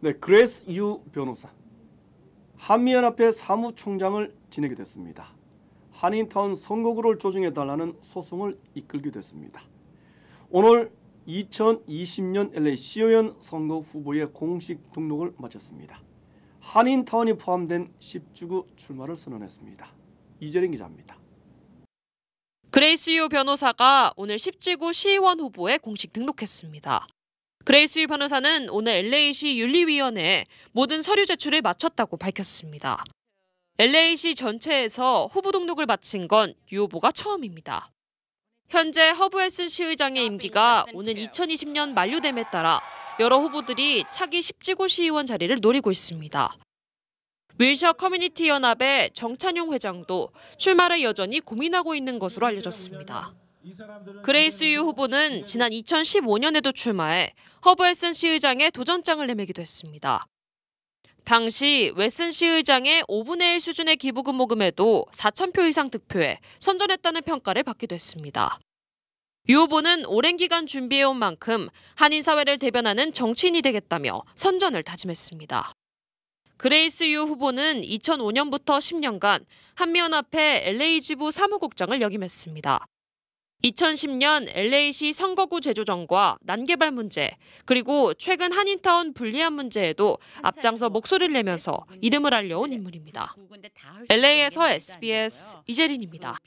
네, 그레이스 유 변호사. 한미연합회 사무총장을 지내게 됐습니다. 한인타운 선거구를 조정해달라는 소송을 이끌게 됐습니다. 오늘 2020년 LA 시의원 선거 후보의 공식 등록을 마쳤습니다. 한인타운이 포함된 10지구 출마를 선언했습니다. 이재린 기자입니다. 그레이스 유 변호사가 오늘 10지구 시의원 후보에 공식 등록했습니다. 그레이스 유 변호사는 오늘 LA시 윤리위원회에 모든 서류 제출을 마쳤다고 밝혔습니다. LA시 전체에서 후보 등록을 마친 건 유 후보가 처음입니다. 현재 허브 웨슨 시의장의 임기가 오는 2020년 만료됨에 따라 여러 후보들이 차기 10지구 시의원 자리를 노리고 있습니다. 윌셔 커뮤니티 연합의 정찬용 회장도 출마를 여전히 고민하고 있는 것으로 알려졌습니다. 그레이스 유 후보는 지난 2015년에도 출마해 허브 웨슨 시의장에 도전장을 내밀기도 했습니다. 당시 웨슨 시의장의 5분의 1 수준의 기부금 모금에도 4,000표 이상 득표해 선전했다는 평가를 받기도 했습니다. 유 후보는 오랜 기간 준비해온 만큼 한인 사회를 대변하는 정치인이 되겠다며 선전을 다짐했습니다. 그레이스 유 후보는 2005년부터 10년간 한미연합회 LA 지부 사무국장을 역임했습니다. 2010년 LA시 선거구 재조정과 난개발 문제, 그리고 최근 한인타운 불리한 문제에도 앞장서 목소리를 내면서 이름을 알려온 인물입니다. LA에서 SBS 이재린입니다.